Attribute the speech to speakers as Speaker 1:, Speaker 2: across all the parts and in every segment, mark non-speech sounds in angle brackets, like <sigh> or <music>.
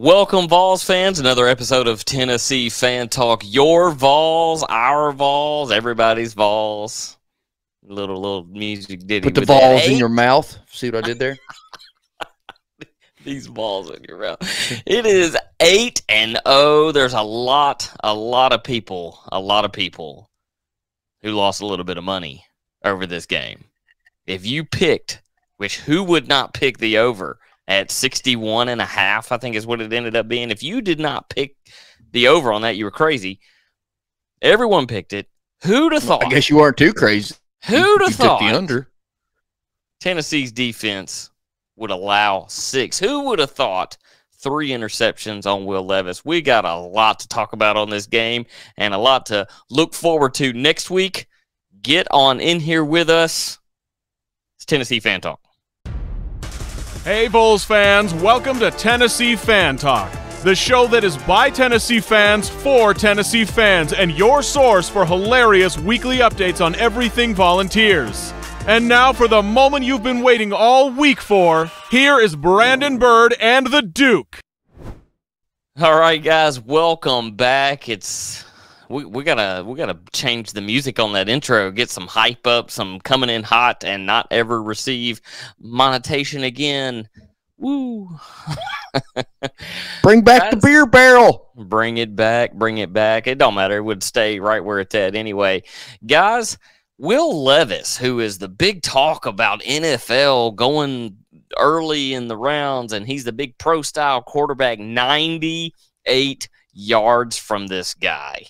Speaker 1: Welcome, Vols fans. Another episode of Tennessee Fan Talk. Your Vols, our Vols, everybody's Vols. Little little music ditty.
Speaker 2: Put the balls in your mouth. See what I did there? <laughs>
Speaker 1: these balls in your mouth. It is eight and oh. There's a lot, a lot of people, a lot of people who lost a little bit of money over this game. If you picked, which who would not pick the over at 61 and a half, I think is what it ended up being. If you did not pick the over on that, you were crazy. Everyone picked it. Who'd have thought?
Speaker 2: I guess you weren't too crazy.
Speaker 1: Who'd have thought?
Speaker 2: the under.
Speaker 1: Tennessee's defense would allow six. Who would have thought three interceptions on Will Levis? We got a lot to talk about on this game and a lot to look forward to next week. Get on in here with us. It's Tennessee Fan Talk.
Speaker 3: Hey, Vols fans, welcome to Tennessee Fan Talk, the show that is by Tennessee fans for Tennessee fans and your source for hilarious weekly updates on everything volunteers. And now, for the moment you've been waiting all week for, here is Brandon Byrd and the Duke.
Speaker 1: All right, guys, welcome back. It's we, we gotta we gotta change the music on that intro, get some hype up, some coming in hot and not ever receive monetization again. Woo! <laughs>
Speaker 2: Bring back the beer barrel.
Speaker 1: bring it back, bring it back. It don't matter. It would stay right where it's at anyway. Guys, Will Levis, who is the big talk about NFL going early in the rounds, and he's the big pro style quarterback, 98 yards from this guy.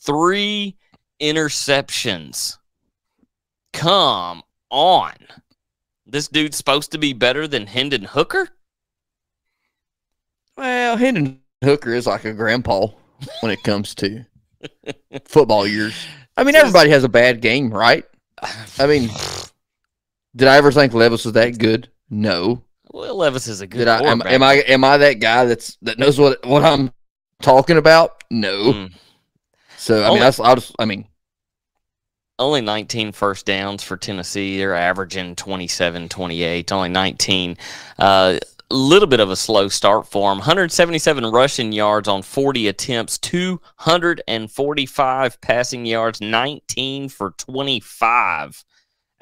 Speaker 1: Three interceptions. Come on. This dude's supposed to be better than Hendon Hooker?
Speaker 2: Well, Hendon Hooker is like a grandpa when it comes to <laughs> football years. I mean, everybody has a bad game, right? I mean, did I ever think Levis was that good? No.
Speaker 1: Will Levis is a good
Speaker 2: Did I? Am, am I? Am I that guy that's that knows what what I'm talking about? No.
Speaker 1: Mm.
Speaker 2: So I
Speaker 1: Only-
Speaker 2: mean, that's I'll just. I mean,
Speaker 1: only 19 first downs for Tennessee. They're averaging 27, 28, only 19. A uh, little bit of a slow start for them. 177 rushing yards on 40 attempts, 245 passing yards, 19 for 25.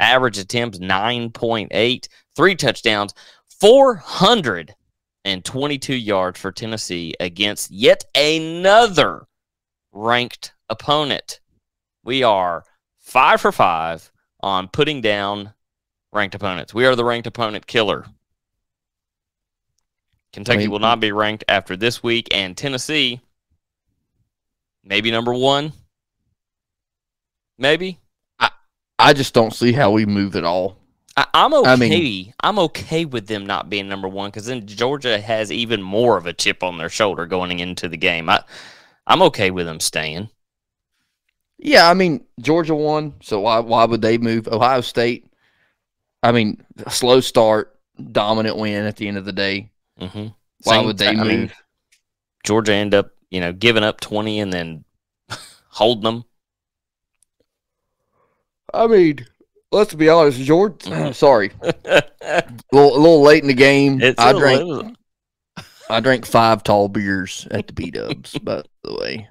Speaker 1: Average attempts 9.8, three touchdowns, 422 yards for Tennessee against yet another ranked opponent. We are five for five on putting down ranked opponents. We are the ranked opponent killer. Kentucky
Speaker 2: mean-
Speaker 1: will not be ranked after this week, and Tennessee, maybe number one. Maybe.
Speaker 2: I just don't see how we move at all.
Speaker 1: I, I'm okay.
Speaker 2: I mean-
Speaker 1: I'm okay with them not being number one because then Georgia has even more of a chip on their shoulder going into the game. I, I'm okay with them staying.
Speaker 2: Yeah, I mean Georgia won, so why why would they move? Ohio State, I mean, slow start, dominant win at the end of the day.
Speaker 1: hmm
Speaker 2: Why would they move?
Speaker 1: Georgia end up, you know, giving up 20 and then <laughs> holding them.
Speaker 2: I mean, let's be honest, Georgia. <clears throat> sorry, <laughs> a little, a little late in the game.
Speaker 1: It's
Speaker 2: I drank I drank five tall beers at the B Dubs. by the way,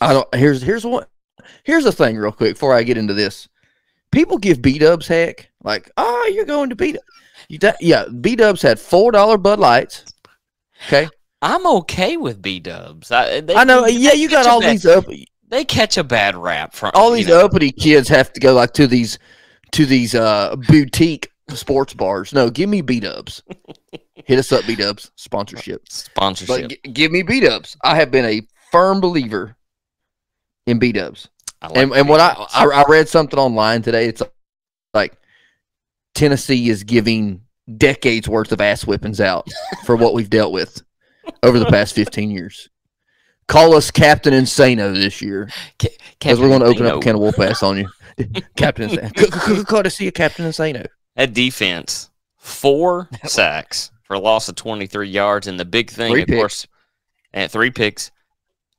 Speaker 2: I don't. Here's here's what. Here's the thing, real quick, before I get into this. People give B Dubs heck, like, oh, you're going to B Dubs. You yeah, B Dubs had four dollar Bud Lights. Okay,
Speaker 1: I'm okay with B Dubs. I,
Speaker 2: I know.
Speaker 1: they
Speaker 2: Yeah, you got all
Speaker 1: bad-
Speaker 2: these up.
Speaker 1: They catch a bad rap from
Speaker 2: all these
Speaker 1: know,
Speaker 2: uppity kids have to go like to these to these uh boutique sports bars. No, give me B Dubs. <laughs> Hit us up, B Dubs sponsorship.
Speaker 1: sponsorship.
Speaker 2: But g- give me B Dubs. I have been a firm believer in B Dubs.
Speaker 1: I like
Speaker 2: And and what I. I I read something online today. It's like Tennessee is giving decades worth of ass whippings out for what we've dealt with over the past fifteen years. Call us Captain Insano this year because we're going to open up a can of whoop ass on you, <laughs> Captain Insano. Call to see a Captain Insano.
Speaker 1: That defense, four <laughs> sacks for a loss of 23 yards. And the big thing,
Speaker 2: Three
Speaker 1: of
Speaker 2: picks.
Speaker 1: course, and three picks,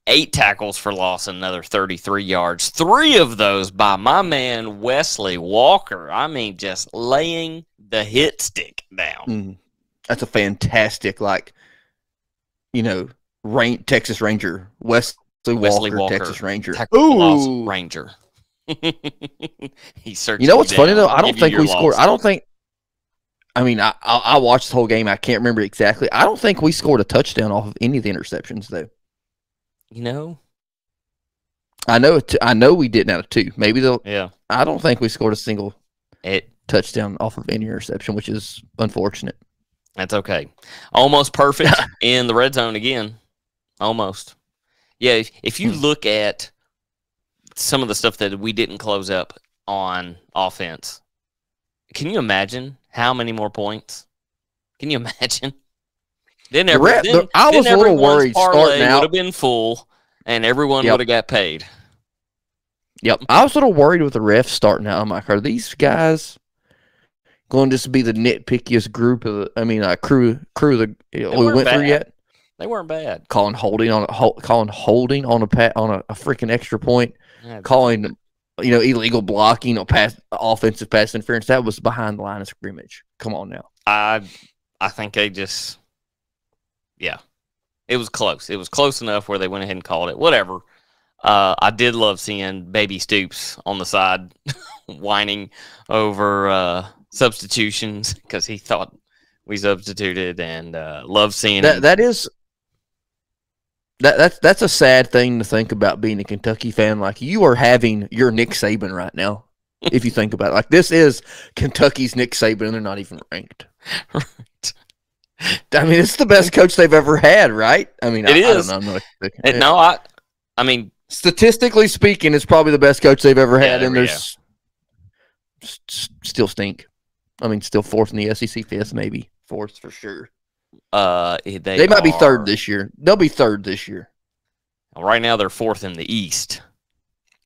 Speaker 1: eight tackles for loss, another 33 yards. Three of those by my man, Wesley Walker. I mean, just laying the hit stick down.
Speaker 2: Mm. That's a fantastic like you know, rain Texas Ranger, Wesley,
Speaker 1: Wesley
Speaker 2: Walker,
Speaker 1: Walker.
Speaker 2: Texas Ranger.
Speaker 1: Texas
Speaker 2: Ooh.
Speaker 1: Ranger. <laughs> he searched
Speaker 2: You know what's funny though? I don't think
Speaker 1: your
Speaker 2: we scored.
Speaker 1: loss.
Speaker 2: I don't think. I mean, I, I I watched the whole game. I can't remember exactly. I don't think we scored a touchdown off of any of the interceptions though.
Speaker 1: You know?
Speaker 2: I know it. I know we didn't out of two. Maybe they'll.
Speaker 1: Yeah.
Speaker 2: I don't think we scored a single
Speaker 1: It
Speaker 2: touchdown off of any interception, which is unfortunate.
Speaker 1: That's okay. Almost perfect <laughs> in the red zone again. Almost. Yeah, if, if you
Speaker 2: Hmm.
Speaker 1: look at some of the stuff that we didn't close up on offense, can you imagine how many more points? Can you <laughs> imagine? Then, every, then,
Speaker 2: the- I
Speaker 1: then
Speaker 2: was a little worried starting out.
Speaker 1: would have been full, and everyone
Speaker 2: Yep.
Speaker 1: would have got paid.
Speaker 2: Yep. I was a little worried with the refs starting out. I'm like, are these guys going to just be the nitpickiest group of the, I mean, uh, crew, crew the, we went through
Speaker 1: bad.
Speaker 2: yet?
Speaker 1: They weren't bad.
Speaker 2: Calling holding on, a, hol- calling holding on a pat on a, a freaking extra point, calling, you know, illegal blocking or pass offensive pass interference. That was behind the line of scrimmage. Come on now.
Speaker 1: I I think they just yeah. It was close. It was close enough where they went ahead and called it. Whatever. Uh, I did love seeing Baby Stoops on the side <laughs> whining over uh, substitutions because he thought we substituted and uh, love seeing
Speaker 2: That
Speaker 1: him.
Speaker 2: that is that that's that's a sad thing to think about being a Kentucky fan. Like you are having your Nick Saban right now. <laughs> if you think about it, like this is Kentucky's Nick Saban, and they're not even ranked. <laughs> right. I mean, it's the best coach they've ever had, right? I mean,
Speaker 1: It
Speaker 2: I, I
Speaker 1: is.
Speaker 2: don't know.
Speaker 1: And no, I I mean
Speaker 2: statistically speaking, it's probably the best coach they've ever had,
Speaker 1: Yeah,
Speaker 2: and
Speaker 1: yeah.
Speaker 2: there's s- s- still stink. I mean, still fourth in the SEC, fifth maybe fourth for sure.
Speaker 1: Uh they,
Speaker 2: They, might be third this year. They'll be third this year.
Speaker 1: Right now they're fourth in the East.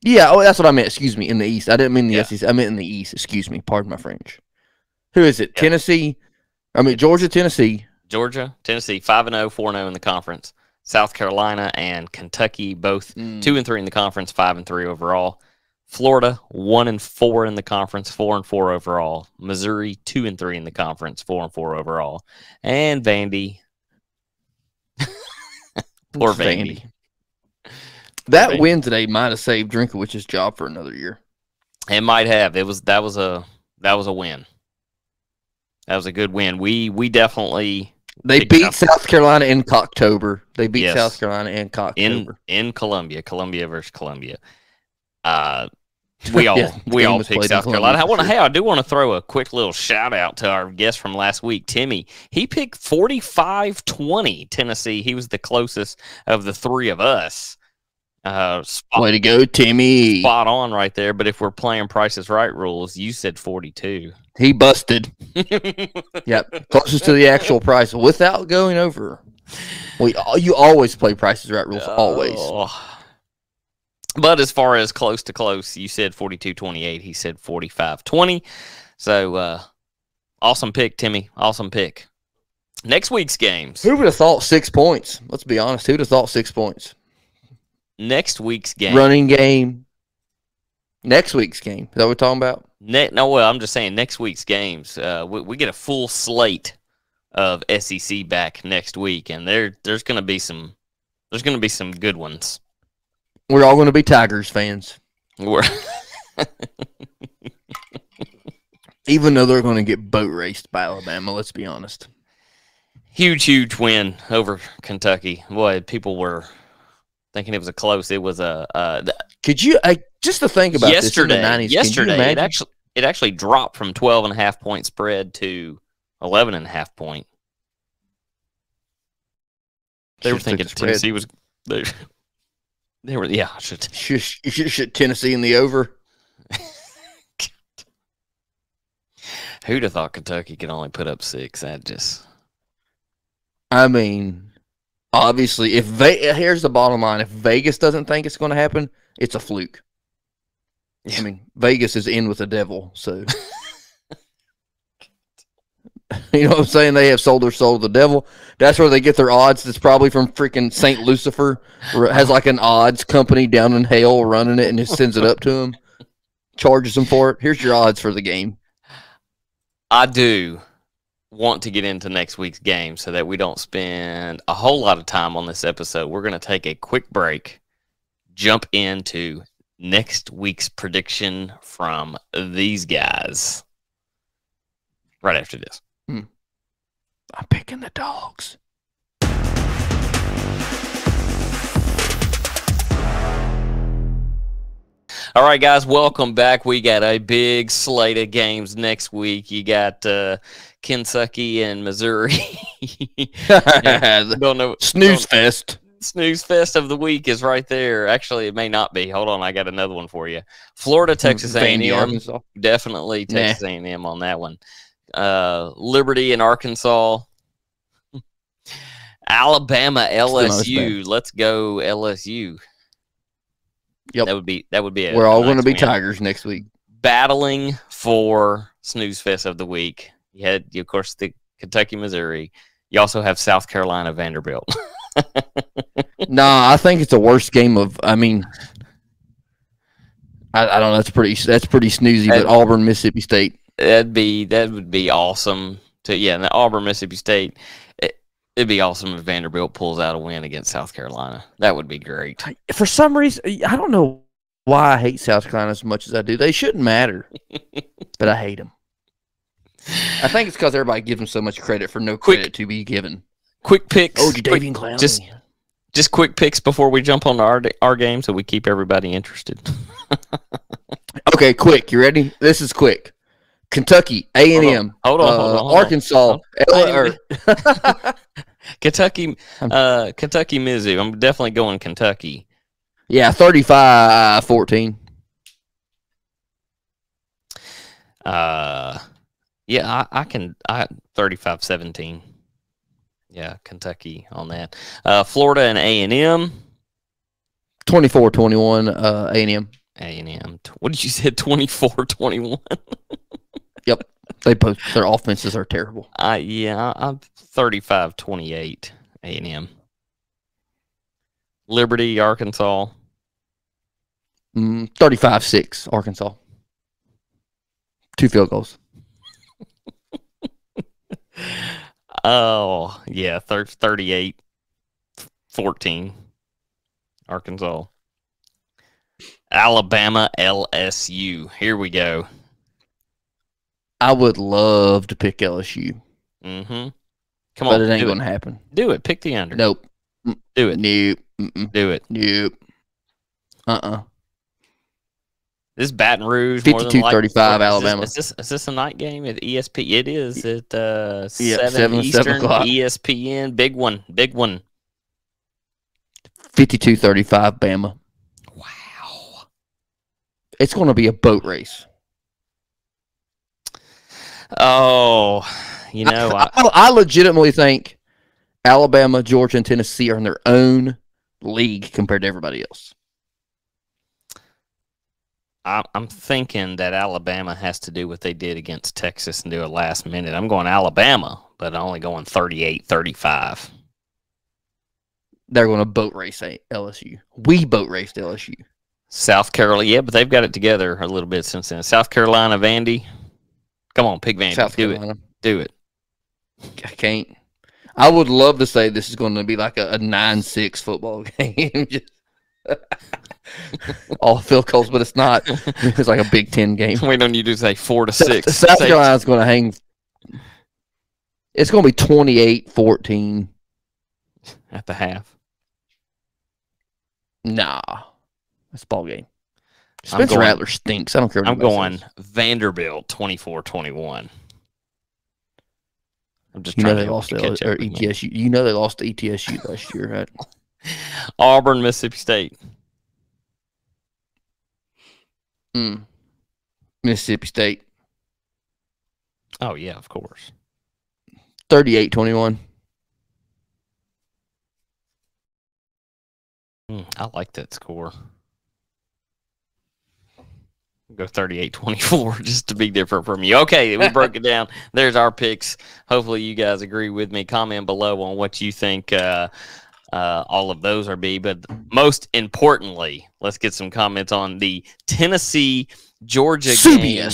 Speaker 2: Yeah, oh, that's what I meant. Excuse me, in the East. I didn't mean the
Speaker 1: Yeah.
Speaker 2: SEC. I meant in the East. Excuse me. Pardon my French. Who is it?
Speaker 1: Yeah.
Speaker 2: Tennessee. I mean Georgia, Tennessee.
Speaker 1: Georgia, Tennessee, 5 and 0, 4 and 0 in the conference. South Carolina and Kentucky both
Speaker 2: Mm.
Speaker 1: two and three in the conference, five and three overall. Florida one and four in the conference, four and four overall. Missouri two and three in the conference, four and four overall. And Vandy, <laughs> poor
Speaker 2: It's
Speaker 1: Vandy.
Speaker 2: That
Speaker 1: Vandy.
Speaker 2: win today might have saved Drinkowich's job for another year.
Speaker 1: It might have. It was that was a that was a win. That was a good win. We we definitely
Speaker 2: They beat
Speaker 1: South.
Speaker 2: South Carolina in October. They beat
Speaker 1: Yes.
Speaker 2: South Carolina in October
Speaker 1: in
Speaker 2: October.
Speaker 1: in Columbia, Columbia versus Columbia. Uh, we <laughs> all
Speaker 2: Yeah,
Speaker 1: we all picked South Carolina. I want to.
Speaker 2: sure.
Speaker 1: Hey, I do want to throw a quick little shout out to our guest from last week, Timmy. He picked 45-20 Tennessee. He was the closest of the three of us. Uh, spot,
Speaker 2: Way to go, Timmy.
Speaker 1: spot on right there. But if we're playing Prices Right rules, you said forty-two.
Speaker 2: He busted. <laughs> Yep, closest to the actual price without going over. We you always play prices right rules. Always.
Speaker 1: But as far as close to close, you said 42-28. He said 45-20. So uh, awesome pick, Timmy. Awesome pick. Next week's games.
Speaker 2: Who would have thought six points? Let's be honest. Who would have thought six points?
Speaker 1: Next week's game.
Speaker 2: Running game. Next week's game. Is that what we're talking about?
Speaker 1: Ne- no, well, I'm just saying next week's games. Uh, we, we get a full slate of SEC back next week, and there there's going to be some there's going to be some good ones.
Speaker 2: We're all going to be Tigers fans,
Speaker 1: We're <laughs>
Speaker 2: even though they're going to get boat raced by Alabama. Let's be honest.
Speaker 1: huge, huge win over Kentucky. Boy, people were thinking it was a close. It was a uh, th-
Speaker 2: Could you I, just to think about
Speaker 1: yesterday.
Speaker 2: this in the 90s?
Speaker 1: yesterday, it actually it actually dropped from 12 and a half point spread to 11 and a half point. They were thinking
Speaker 2: the.
Speaker 1: Tennessee was they, they were yeah, should
Speaker 2: you should Tennessee in the over. <laughs>
Speaker 1: Who'd have thought Kentucky could only put up six? That just
Speaker 2: I mean, obviously, if Ve- here's the bottom line: if Vegas doesn't think it's going to happen, it's a fluke.
Speaker 1: Yeah.
Speaker 2: I mean, Vegas is in with the devil, so <laughs> <laughs> you know what I'm saying. They have sold their soul to the devil. That's where they get their odds. That's probably from freaking Saint Lucifer, has like an odds company down in hell running it and just sends it up to them, charges them for it. Here's your odds for the game.
Speaker 1: I do want to get into next week's game so that we don't spend a whole lot of time on this episode, we're going to take a quick break, jump into next week's prediction from these guys right after this.
Speaker 2: I'm picking the dogs.
Speaker 1: All right, guys, welcome back. We got a big slate of games next week. You got uh, Kentucky and Missouri.
Speaker 2: The <laughs>
Speaker 1: don't know.
Speaker 2: Snooze fest.
Speaker 1: snooze fest of the week is right there. Actually, it may not be. Hold on, I got another one for you. Florida, Texas A&M,
Speaker 2: Arkansas.
Speaker 1: definitely
Speaker 2: Nah.
Speaker 1: Texas A&M on that one. Uh, Liberty and Arkansas, Alabama, LSU. Let's go LSU.
Speaker 2: Yep.
Speaker 1: that would be that would be. A,
Speaker 2: We're all going to be
Speaker 1: win.
Speaker 2: Tigers next week.
Speaker 1: battling for snooze fest of the week. You had, of course, the Kentucky, Missouri. You also have South Carolina, Vanderbilt. <laughs>
Speaker 2: nah, I think it's the worst game of. I mean, I, I don't know. That's pretty. That's pretty snoozy. But Auburn, Mississippi State.
Speaker 1: That'd be that would be awesome. To yeah, and the Auburn, Mississippi State. It, it'd be awesome if Vanderbilt pulls out a win against South Carolina. That would be great.
Speaker 2: For some reason, I don't know why I hate South Carolina as much as I do. They shouldn't matter, <laughs> but I hate them. I think it's because everybody gives them so much credit for no
Speaker 1: Quick-
Speaker 2: credit to be given.
Speaker 1: Quick picks.
Speaker 2: Oh, Jadeveon Clowney.
Speaker 1: just- just quick picks before we jump on our our game, so we keep everybody interested. <laughs>
Speaker 2: okay, quick. You ready? This is quick. Kentucky, A and M,
Speaker 1: Hold on, hold on, hold on.
Speaker 2: Arkansas,
Speaker 1: I
Speaker 2: L- or- <laughs>
Speaker 1: Kentucky, uh, Kentucky, Mizzou. I'm definitely going Kentucky.
Speaker 2: yeah, 35-14.
Speaker 1: Uh, yeah, I, I can. I 35-17. Yeah, Kentucky on that. Uh, Florida and A and M.
Speaker 2: 24-21 uh, A and M.
Speaker 1: A and M. What did you say? <laughs> 24-21? <laughs>
Speaker 2: They both their offenses are terrible.
Speaker 1: I yeah, I'm 35-28. A and M. Liberty, Arkansas.
Speaker 2: Mm, 35-6 Arkansas. Two field goals. <laughs>
Speaker 1: Oh, yeah, thir- 38 14 Arkansas. Alabama LSU. Here we go.
Speaker 2: I would love to pick LSU,
Speaker 1: Mhm. Come
Speaker 2: but
Speaker 1: on,
Speaker 2: it ain't going
Speaker 1: it.
Speaker 2: to happen.
Speaker 1: Do it. Pick the under.
Speaker 2: Nope.
Speaker 1: Do it.
Speaker 2: Nope. Mm-mm.
Speaker 1: Do it.
Speaker 2: Nope. Uh-uh.
Speaker 1: This Baton Rouge. than
Speaker 2: 52-35
Speaker 1: likely. Is this-
Speaker 2: Alabama.
Speaker 1: Is this, is this a night game at ESP? It is at uh,
Speaker 2: Yeah,
Speaker 1: 7,
Speaker 2: 7
Speaker 1: Eastern,
Speaker 2: o'clock.
Speaker 1: ESPN. Big one. Big one.
Speaker 2: 52-35 Bama.
Speaker 1: Wow.
Speaker 2: It's going to be a boat race.
Speaker 1: Oh, you know, I,
Speaker 2: I, I legitimately think Alabama, Georgia, and Tennessee are in their own league compared to everybody else.
Speaker 1: I, I'm thinking that Alabama has to do what they did against Texas and do it last minute. I'm going Alabama, but only going 38 35.
Speaker 2: They're going to boat race LSU. We boat raced LSU.
Speaker 1: South Carolina, yeah, but they've got it together a little bit since then. South Carolina, Vandy. Come on, pick Vandy.
Speaker 2: South
Speaker 1: do
Speaker 2: Carolina.
Speaker 1: it. Do it.
Speaker 2: I can't. I would love to say this is going to be like a, a nine-six football <laughs> game. Just <laughs> all field goals, but it's not. <laughs> It's like a Big Ten game.
Speaker 1: Wait on you to say four to
Speaker 2: South,
Speaker 1: six.
Speaker 2: South
Speaker 1: Say-
Speaker 2: Carolina's going to hang. It's going to be 28-14.
Speaker 1: at the half.
Speaker 2: Nah, it's a ball game. Spencer
Speaker 1: going-
Speaker 2: Rattler stinks. I don't care. What
Speaker 1: I'm going
Speaker 2: says.
Speaker 1: Vanderbilt 24 21. I'm just
Speaker 2: You
Speaker 1: trying
Speaker 2: know
Speaker 1: to
Speaker 2: they lost to
Speaker 1: catch
Speaker 2: L- or
Speaker 1: up.
Speaker 2: ETSU. You know they lost to ETSU last year, right? <laughs>
Speaker 1: Auburn, Mississippi State.
Speaker 2: Mm. Mississippi State,
Speaker 1: Oh, yeah, of course.
Speaker 2: 38-21.
Speaker 1: Mm, I like that score. Go 38 24 <laughs> just to be different from you. Okay, we <laughs> broke it down. There's our picks. Hopefully, you guys agree with me. Comment below on what you think uh, uh, all of those are be. But most importantly, let's get some comments on the Tennessee Georgia game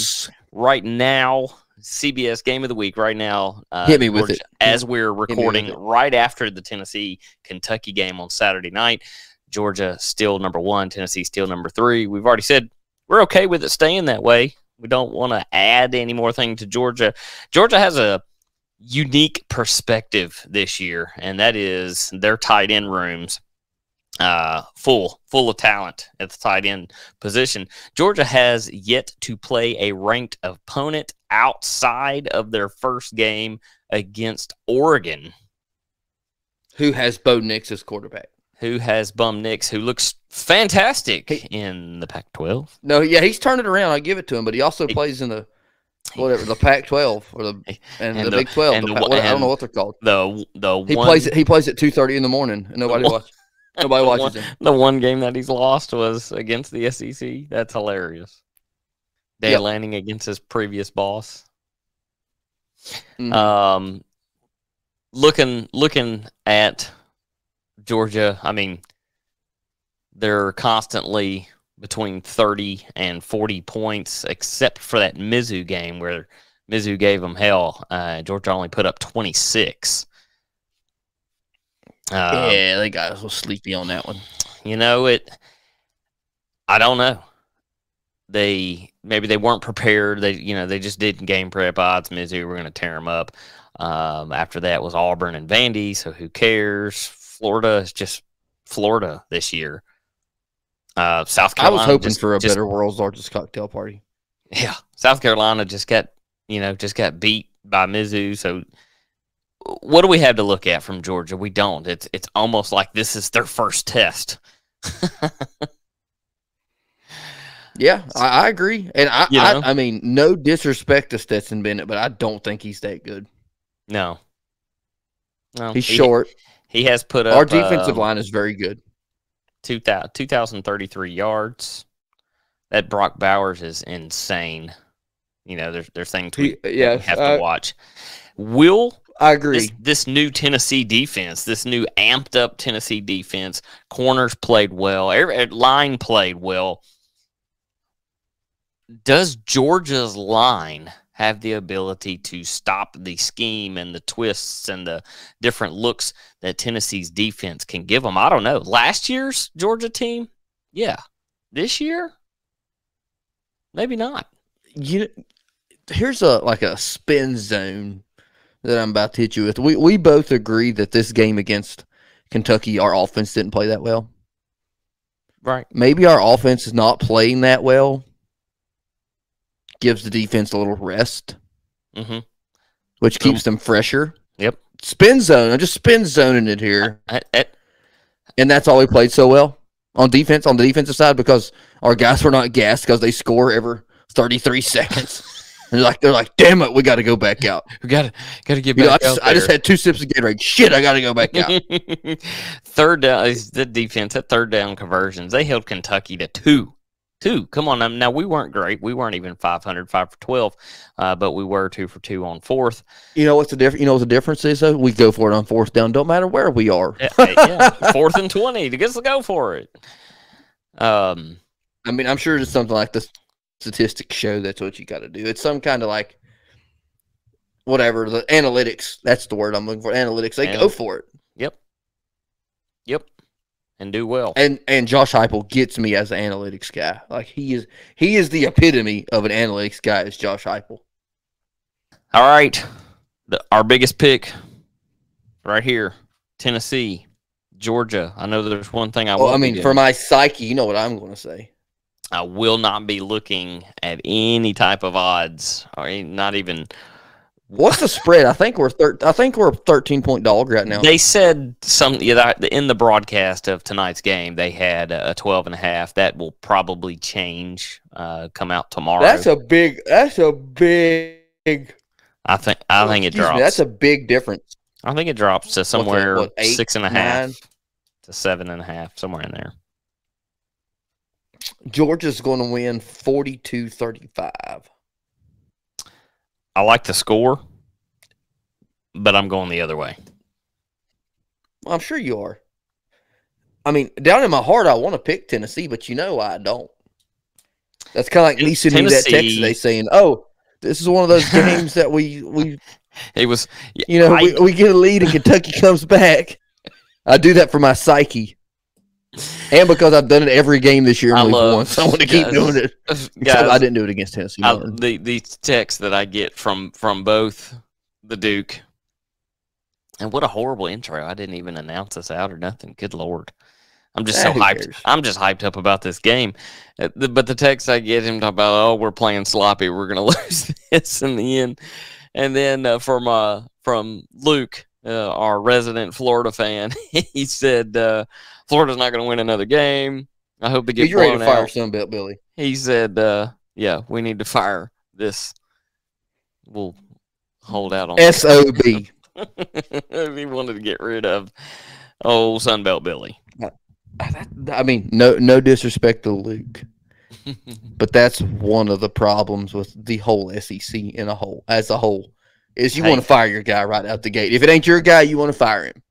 Speaker 1: right now. CBS game of the week right now. Uh,
Speaker 2: Hit me with it.
Speaker 1: As we're recording right after the Tennessee Kentucky game on Saturday night. Georgia still number one, Tennessee still number three. We've already said we're okay with it staying that way. We don't want to add any more thing to Georgia. Georgia has a unique perspective this year, and that is their tight end rooms uh, full, full of talent at the tight end position. Georgia has yet to play a ranked opponent outside of their first game against Oregon,
Speaker 2: Who has Bo Nix as quarterback?
Speaker 1: Who has Bum Nix, who looks fantastic
Speaker 2: He-
Speaker 1: in the Pac-12.
Speaker 2: No, yeah, he's turned it around. I give it to him, but he also
Speaker 1: He-
Speaker 2: plays in the whatever the <laughs> Pac-12 or the and,
Speaker 1: And
Speaker 2: the,
Speaker 1: the-
Speaker 2: Big 12.
Speaker 1: and
Speaker 2: the
Speaker 1: the
Speaker 2: what- I don't know what they're called.
Speaker 1: The the
Speaker 2: He
Speaker 1: one,
Speaker 2: plays it. He plays at 2:30 in the morning, and nobody
Speaker 1: one-
Speaker 2: watches. Nobody
Speaker 1: the
Speaker 2: watches
Speaker 1: one-
Speaker 2: him.
Speaker 1: The one game that he's lost was against the SEC. That's hilarious. Dan
Speaker 2: Yep.
Speaker 1: Lanning against his previous boss.
Speaker 2: Mhm.
Speaker 1: Um, looking looking at Georgia, I mean, they're constantly between thirty and forty points, except for that Mizzou game where Mizzou gave them hell. Uh, Georgia only put up twenty six. Uh,
Speaker 2: yeah, they got a little sleepy on that one.
Speaker 1: you know it. I don't know. They maybe they weren't prepared. They you know they just didn't game prep odds. Mizzou were going to tear them up. Um, after that was Auburn and Vandy. So who cares? Florida is just Florida this year. Uh, South
Speaker 2: I
Speaker 1: Carolina.
Speaker 2: was hoping
Speaker 1: just-
Speaker 2: for a
Speaker 1: just-
Speaker 2: better world's largest cocktail party.
Speaker 1: Yeah, South Carolina just got you know just got beat by Mizzou. So what do we have to look at from Georgia? We don't. It's it's almost like this is their first test. <laughs>
Speaker 2: Yeah, I, I agree, and I,
Speaker 1: You know?
Speaker 2: I, I mean, no disrespect to Stetson Bennett, but I don't think he's that good.
Speaker 1: No. No,
Speaker 2: He's
Speaker 1: he-
Speaker 2: short.
Speaker 1: He has put up
Speaker 2: Our defensive
Speaker 1: um,
Speaker 2: line is very good.
Speaker 1: 2000 2,033 yards. That Brock Bowers is insane. You know, there's there's things we, we have
Speaker 2: I-
Speaker 1: to watch. Will
Speaker 2: I agree.
Speaker 1: this, this new Tennessee defense, this new amped up Tennessee defense, corners played well, every, line played well. Does Georgia's line have the ability to stop the scheme and the twists and the different looks that Tennessee's defense can give them? I don't know. Last year's Georgia team, yeah. This year, maybe not.
Speaker 2: you here's a like a spin zone that I'm about to hit you with. We we both agree that this game against Kentucky, our offense didn't play that well.
Speaker 1: Right.
Speaker 2: Maybe our offense is not playing that well. Gives the defense a little rest,
Speaker 1: Mm-hmm.
Speaker 2: which keeps them fresher.
Speaker 1: Yep.
Speaker 2: Spin zone. I'm just spin zoning it here.
Speaker 1: I, I,
Speaker 2: And that's all we played so well on defense, on the defensive side, because our guys were not gassed because they score every 33 seconds. And <laughs> they're like, they're like, damn it, we got to go back out. <laughs>
Speaker 1: we got to got to get
Speaker 2: You know, I
Speaker 1: back
Speaker 2: just,
Speaker 1: out
Speaker 2: I just had two sips of Gatorade. Shit, I got to go back out. <laughs>
Speaker 1: third down is the defense at third down conversions. They held Kentucky to two. Two. Come on. Now, now we weren't great. We weren't even 500, 5 for 12, uh, but we were two for two on fourth.
Speaker 2: You know what's the difference? You know what the difference is? Though we go for it on fourth down. Don't matter where we are.
Speaker 1: Yeah, yeah, <laughs> fourth and 20 to get to go for it. Um,
Speaker 2: I mean, I'm sure it's something like the statistics show. That's what you got to do. It's some kind of like whatever the analytics. That's the word I'm looking for. Analytics. They go for it.
Speaker 1: Yep. And do well.
Speaker 2: And and Josh Heupel gets me as an analytics guy. Like he is he is the epitome of an analytics guy. Is Josh Heupel.
Speaker 1: All right. The, our biggest pick right here Tennessee, Georgia. I know there's one thing I
Speaker 2: Well, I mean, for my psyche, you know what I'm going to say.
Speaker 1: I will not be looking at any type of odds or not even.
Speaker 2: What's the spread? I think we're thir- I think we're a 13 point dog right now.
Speaker 1: They said some yeah, that- in the broadcast of tonight's game they had a 12 and a half. That will probably change uh, come out tomorrow.
Speaker 2: That's a big. That's a big.
Speaker 1: I think I think it
Speaker 2: excuse me,
Speaker 1: drops.
Speaker 2: that's a big difference.
Speaker 1: I think it drops to somewhere
Speaker 2: what, eight,
Speaker 1: six and a half
Speaker 2: nine?
Speaker 1: to seven and a half, somewhere in there.
Speaker 2: Georgia's going to win 42-35.
Speaker 1: I like the score, but I'm going the other way.
Speaker 2: Well, I'm sure you are. I mean, down in my heart, I want to pick Tennessee, but you know I don't. That's kind of like me sending that text today saying, "Oh, This is one of those <laughs> games that we we
Speaker 1: It was
Speaker 2: you know we, we get a lead and Kentucky <laughs> comes back. I do that for my psyche, and because I've done it every game this year
Speaker 1: I love-
Speaker 2: so <laughs> I want to keep
Speaker 1: guys,
Speaker 2: doing it. <laughs> <laughs>
Speaker 1: Guys.
Speaker 2: I didn't do it against Tennessee.
Speaker 1: I, the the text that I get from from both the Duke and what a horrible intro! I didn't even announce this out or nothing. Good lord, I'm just so
Speaker 2: Ah,
Speaker 1: hyped.
Speaker 2: cares?
Speaker 1: I'm just hyped up about this game. Uh, the- But the text I get him talking about, oh, we're playing sloppy. We're gonna lose this in the end. And then uh, from uh, from Luke, uh, our resident Florida fan, he said uh, Florida's not gonna win another game. I hope they get
Speaker 2: He's ready to fire
Speaker 1: out
Speaker 2: Sunbelt Billy.
Speaker 1: he said, uh, "Yeah, we need to fire this. We'll hold out on
Speaker 2: S O B. <laughs>
Speaker 1: he wanted to get rid of old Sunbelt Billy.
Speaker 2: I mean, no no disrespect to Luke, <laughs> but that's one of the problems with the whole SEC in a whole as a whole is you want to fire your guy right out the gate. If it ain't your guy, you want to fire him.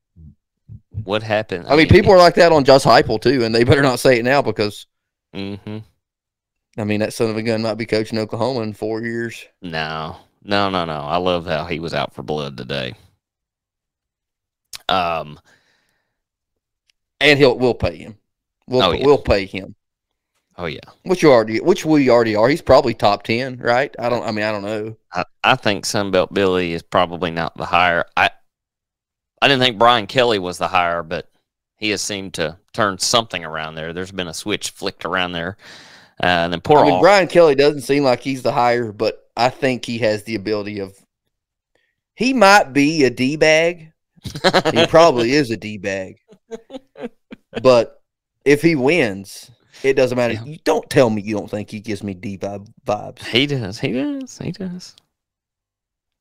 Speaker 1: What happened?
Speaker 2: I mean, people are like that on Josh Heupel too, and they better not say it now because
Speaker 1: hmm
Speaker 2: I mean that son of a gun might be coaching Oklahoma in four years.
Speaker 1: No, no, no, no. I love how he was out for blood today. Um,
Speaker 2: and he'll we'll pay him. We'll
Speaker 1: Oh, yeah.
Speaker 2: we'll pay him.
Speaker 1: oh yeah,
Speaker 2: Which you already, which we already are. He's probably top ten, right? I don't. I mean, I don't know.
Speaker 1: I, I think Sunbelt Billy is probably not the higher. I I didn't think Brian Kelly was the hire, but he has seemed to turn something around there. There's been a switch flicked around there. Uh, and then poor
Speaker 2: I mean, Brian Kelly doesn't seem like he's the hire, but I think he has the ability of. He might be a d bag. He <laughs> probably is a d bag. But if he wins, it doesn't matter.
Speaker 1: Yeah.
Speaker 2: You don't tell me you don't think he gives me d vibe vibes.
Speaker 1: he does. He does. He does.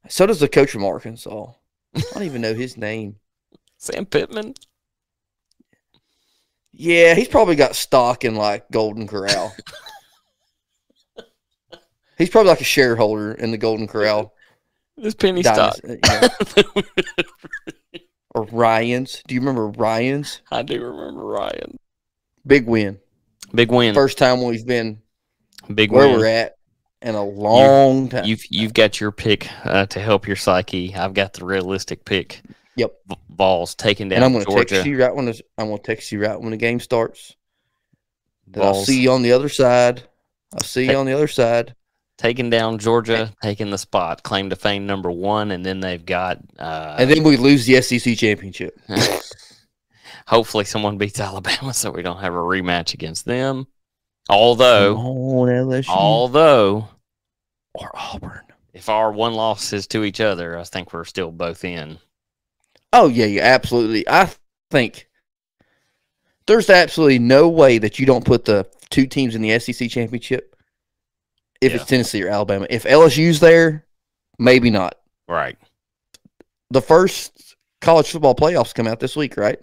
Speaker 2: So does the coach from Arkansas. I don't even know his name.
Speaker 1: Sam Pittman.
Speaker 2: Yeah, he's probably got stock in like Golden Corral. <laughs> he's probably like a shareholder in the Golden Corral.
Speaker 1: This penny stock.
Speaker 2: Uh, you <laughs> know. or Ryan's. Do you remember Ryan's?
Speaker 1: I do remember Ryan.
Speaker 2: Big win.
Speaker 1: Big win.
Speaker 2: First time we've been
Speaker 1: Big
Speaker 2: where
Speaker 1: win.
Speaker 2: we're at in a long time.
Speaker 1: You've you've got your pick uh, to help your psyche. I've got the realistic pick.
Speaker 2: Yep.
Speaker 1: Balls taken down
Speaker 2: and I'm going to text you right when the, I'm going to text you right when the game starts. That I'll see you on the other side. I'll see you on the other side.
Speaker 1: taking down Georgia, taking the spot, claim to fame number one, and then they've got. Uh,
Speaker 2: and then we lose the SEC championship. <laughs>
Speaker 1: hopefully, someone beats Alabama, so we don't have a rematch against them. Although,
Speaker 2: on,
Speaker 1: although,
Speaker 2: or Auburn.
Speaker 1: if our one loss is to each other, I think we're still both in.
Speaker 2: Oh yeah, yeah, absolutely. I think there's absolutely no way that you don't put the two teams in the SEC championship if
Speaker 1: Yeah.
Speaker 2: it's Tennessee or Alabama. If LSU's there, maybe not.
Speaker 1: Right?
Speaker 2: The first college football playoffs come out this week, right?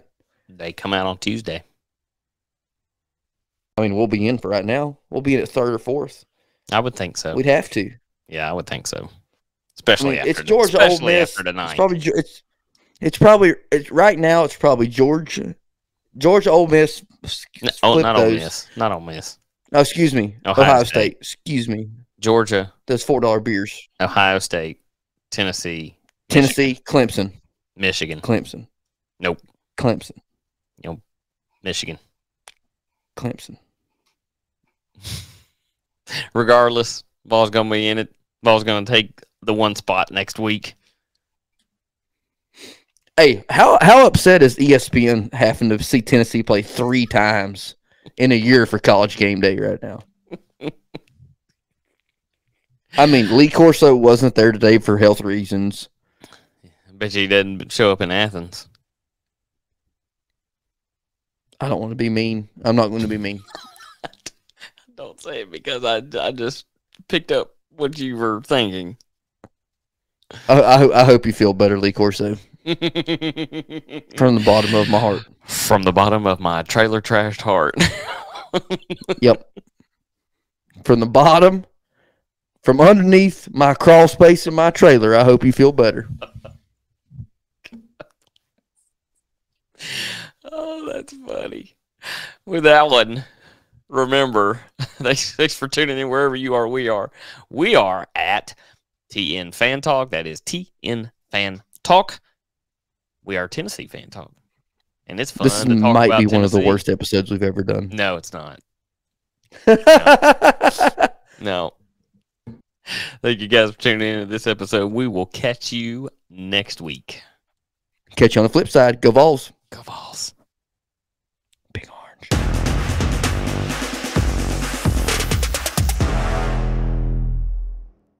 Speaker 1: They come out on Tuesday.
Speaker 2: I mean, we'll be in for right now. We'll be in at third or fourth.
Speaker 1: I would think so.
Speaker 2: We'd have to.
Speaker 1: Yeah, I would think so.
Speaker 2: I
Speaker 1: Especially
Speaker 2: mean,
Speaker 1: after
Speaker 2: it's Georgia, Ole Miss.
Speaker 1: after tonight.
Speaker 2: It's probably it's it's probably it's right now. It's probably Georgia, Georgia, Ole Miss. s-
Speaker 1: N- oh, not Ole. Miss. Not Ole Miss.
Speaker 2: Oh, excuse me,
Speaker 1: Ohio
Speaker 2: Ohio,
Speaker 1: State.
Speaker 2: State. Excuse me.
Speaker 1: Georgia,
Speaker 2: Those four dollar beers.
Speaker 1: Ohio State, Tennessee,
Speaker 2: Tennessee, Clemson,
Speaker 1: Michigan,
Speaker 2: Clemson.
Speaker 1: Nope.
Speaker 2: Clemson,
Speaker 1: Michigan.
Speaker 2: Clemson.
Speaker 1: Regardless, ball's gonna be in it. Ball's gonna take the one spot next week.
Speaker 2: Hey, how how upset is ESPN having to see Tennessee play three times in a year for College Game Day right now? <laughs> I mean, Lee Corso wasn't there today for health reasons.
Speaker 1: Bet you he didn't show up in Athens.
Speaker 2: I don't want to be mean. I'm not going to be mean. <laughs>
Speaker 1: Don't say it because I, I just picked up what you were thinking.
Speaker 2: I, I, I hope you feel better, Lee Corso,
Speaker 1: From <laughs>
Speaker 2: from the bottom of my heart.
Speaker 1: From the bottom of my trailer trashed heart. <laughs>
Speaker 2: Yep. From the bottom, from underneath my crawl space in my trailer, I hope you feel better. <laughs>
Speaker 1: oh, that's funny. With that one, remember, <laughs> thanks, thanks for tuning in wherever you are. We are. We are at TN Fan Talk. That is TN Fan Talk. We are Tennessee Fan Talk. And it's fun
Speaker 2: This
Speaker 1: to talk
Speaker 2: might be one of the worst episodes we've ever done.
Speaker 1: No, it's not. <laughs> No. Thank you guys for tuning in to this episode. We will catch you next week.
Speaker 2: Catch you on the flip side. Go Vols.
Speaker 1: Go Vols.